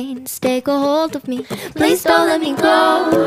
Take a hold of me, please don't let me go.